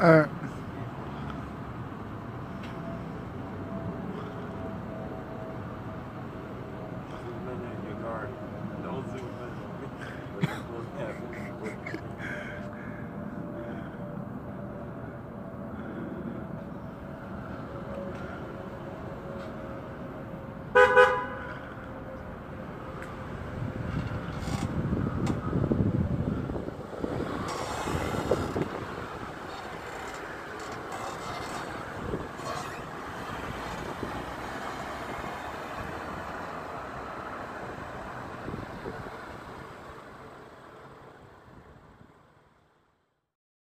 Uh.